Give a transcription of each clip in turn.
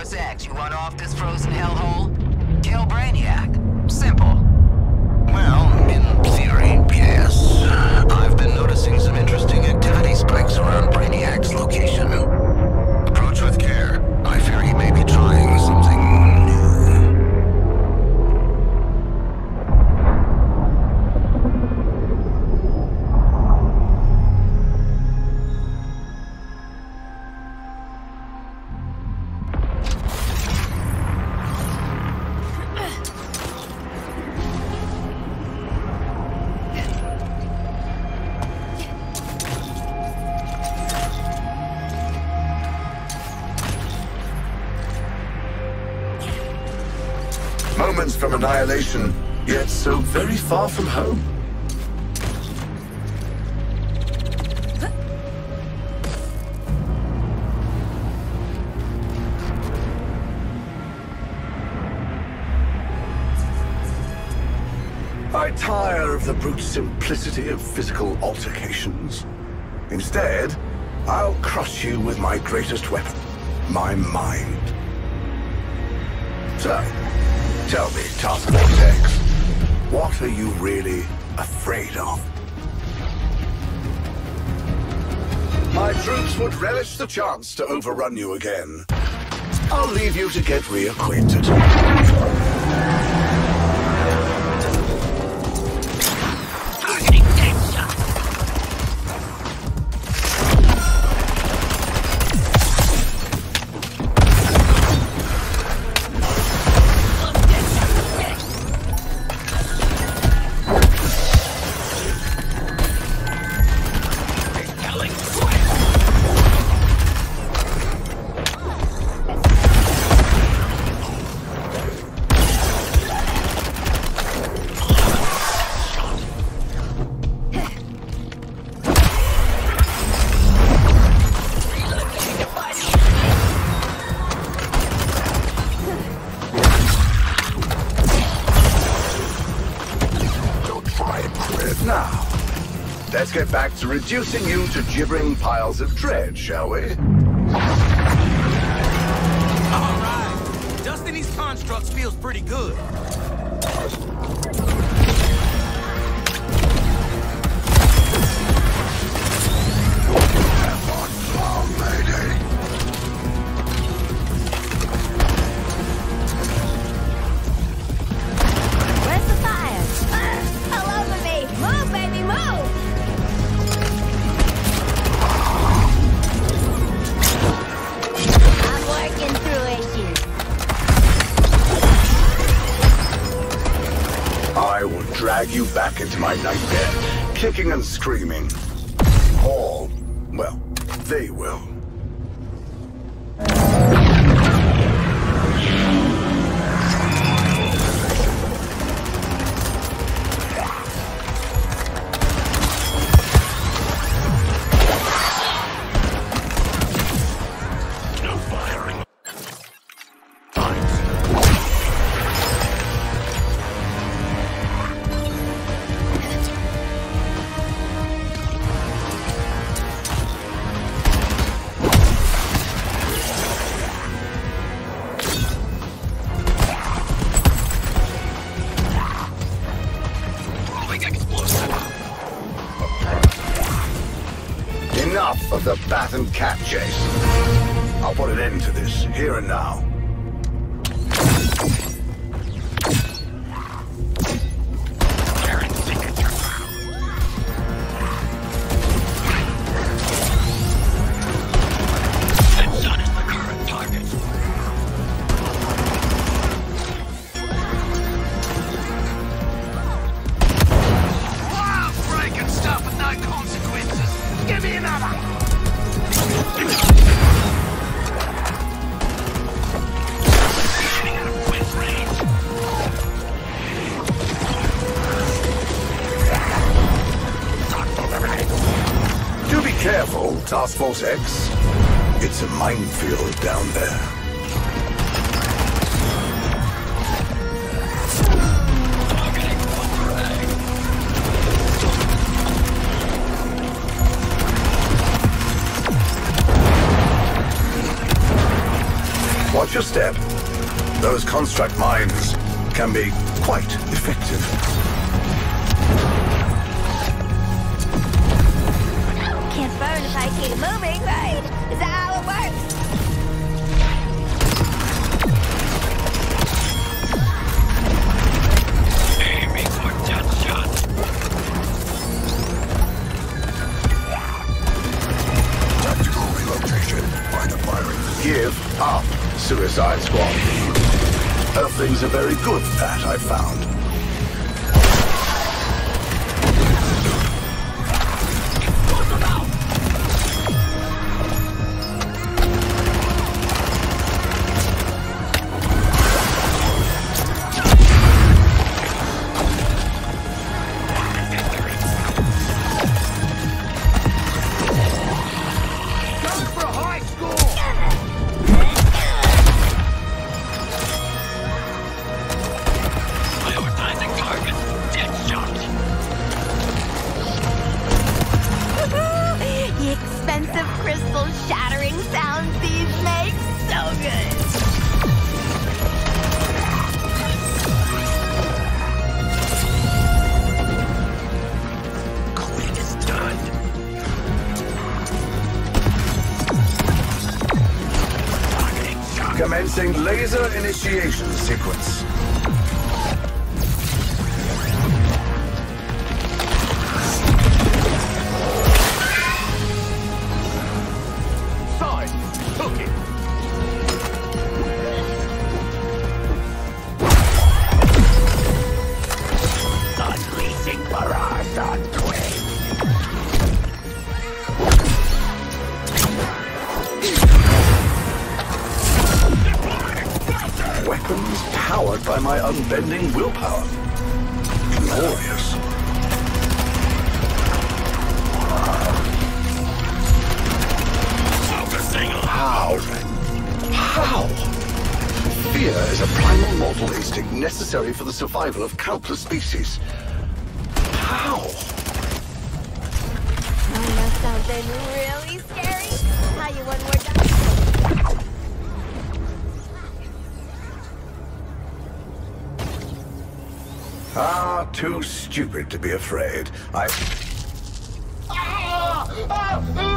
Force X, you want off this frozen hellhole? Kill Brainiac. Simple. Well, in theory, yes. I've been noticing some interesting activity spikes around Brainiac's location. From annihilation, yet so very far from home. I tire of the brute simplicity of physical altercations. Instead, I'll crush you with my greatest weapon, my mind. So, tell me, Task Force X, what are you really afraid of? My troops would relish the chance to overrun you again. I'll leave you to get reacquainted. To reducing you to gibbering piles of dread, shall we? Alright. Dusting these constructs feels pretty good. Into my nightmare, kicking and screaming. All, well, they will. Cat chase. I'll put an end to this, here and now. Force X. It's a minefield down there. watch your step. Those construct mines can be quite effective. If I keep moving, right? Is that how it works? Tactical relocation. Give up, Suicide Squad. Earthlings are very good at that, I've found. Commencing laser initiation sequence. Powered by my unbending willpower. Glorious. How? How? Fear is a primal mortal instinct necessary for the survival of countless species. How? Oh, that something really scary. How you one more Ah, too stupid to be afraid. I. Tag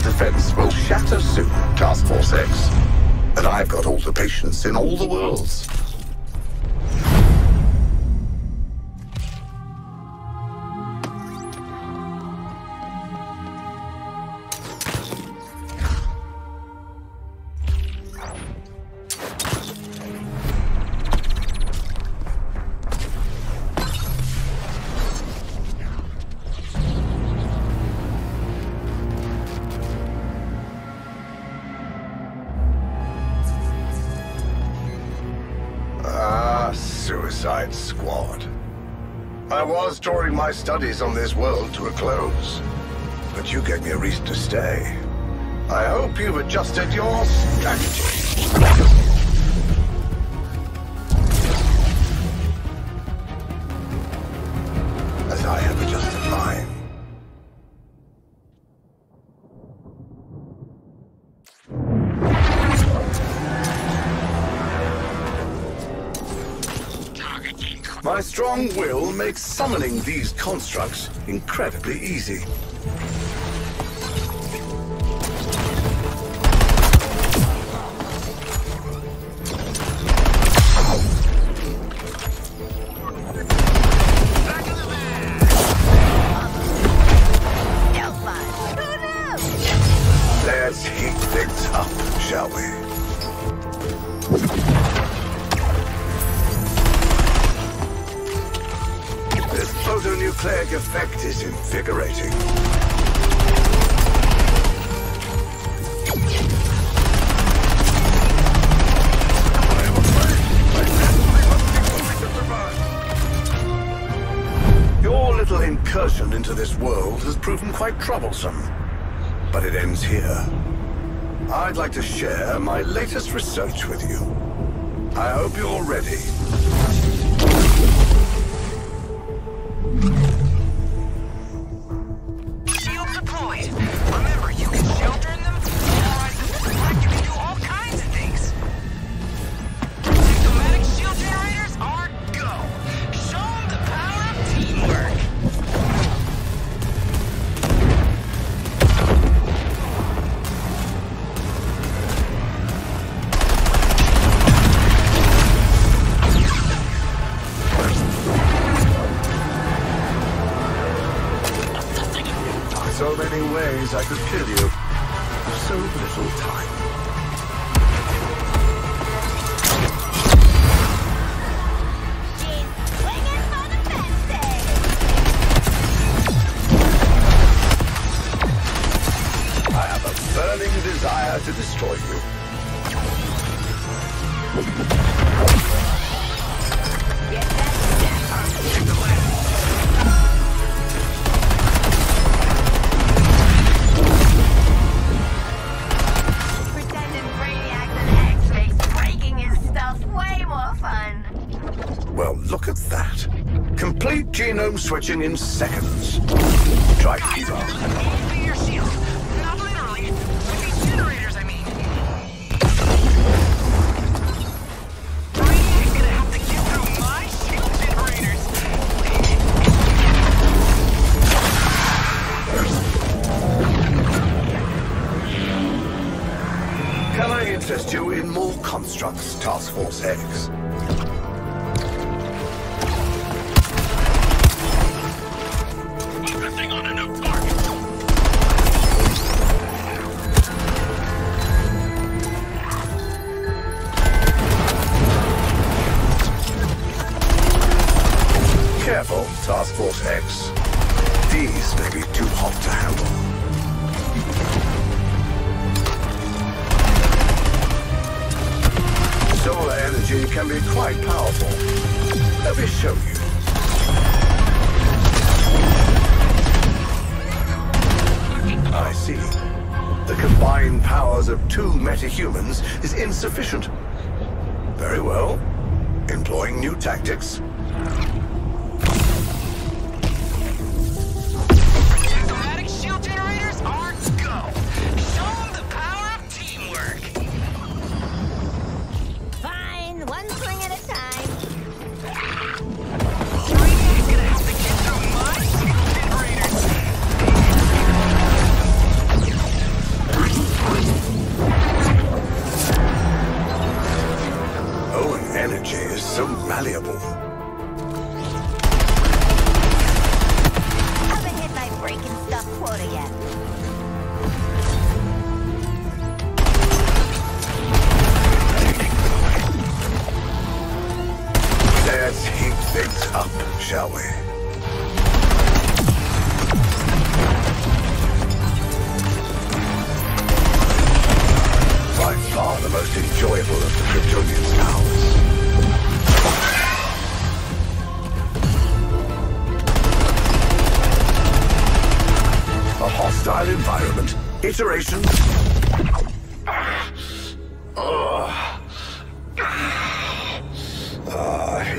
Your defense will shatter soon, Task Force X. And I've got all the patience in all the worlds. Suicide Squad. I was drawing my studies on this world to a close, but you gave me a reason to stay. I hope you've adjusted your strategy. My strong will makes summoning these constructs incredibly easy. Photonucleic effect is invigorating. Your little incursion into this world has proven quite troublesome. But it ends here. I'd like to share my latest research with you. I hope you're ready. So many ways I could kill you. So little time. She's swinging my shield generators. Can I interest you in more constructs, Task Force X? Can be quite powerful. Let me show you. I see. The combined powers of two metahumans is insufficient. Very well. Employing new tactics. Up, shall we? By far the most enjoyable of the Kryptonian towers. A hostile environment, iterations.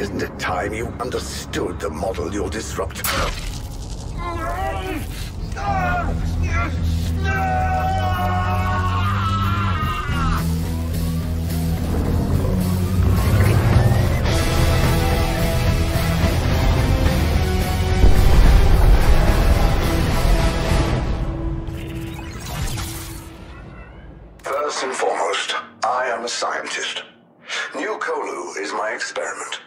Isn't it time you understood the model you'll disrupt? First and foremost, I am a scientist. New Colu is my experiment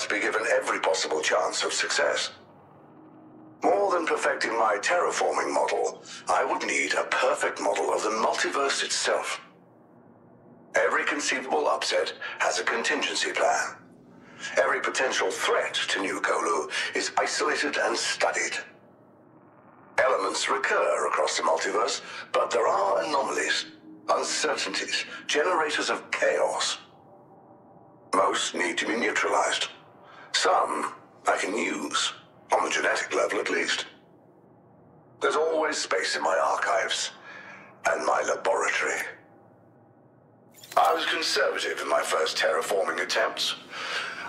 must be given every possible chance of success. More than perfecting my terraforming model, I would need a perfect model of the multiverse itself. Every conceivable upset has a contingency plan. Every potential threat to New Colu is isolated and studied. Elements recur across the multiverse, but there are anomalies, uncertainties, generators of chaos. Most need to be neutralized. Some I can use, on the genetic level at least. There's always space in my archives and my laboratory. I was conservative in my first terraforming attempts.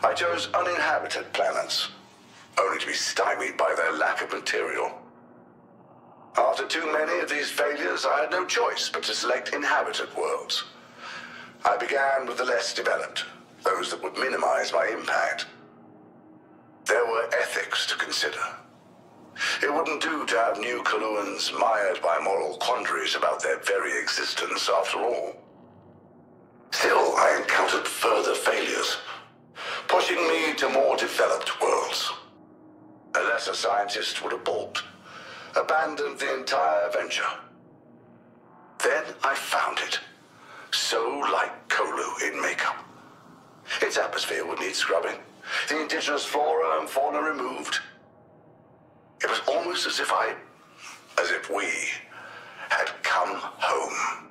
I chose uninhabited planets, only to be stymied by their lack of material. After too many of these failures, I had no choice but to select inhabited worlds. I began with the less developed, those that would minimize my impact. There were ethics to consider. It wouldn't do to have new Coluans mired by moral quandaries about their very existence, after all. Still, I encountered further failures, pushing me to more developed worlds. A lesser scientist would have balked, abandoned the entire venture. Then I found it, so like Colu in makeup. Its atmosphere would need scrubbing, the indigenous flora and fauna removed. It was almost as if I, as if we, had come home.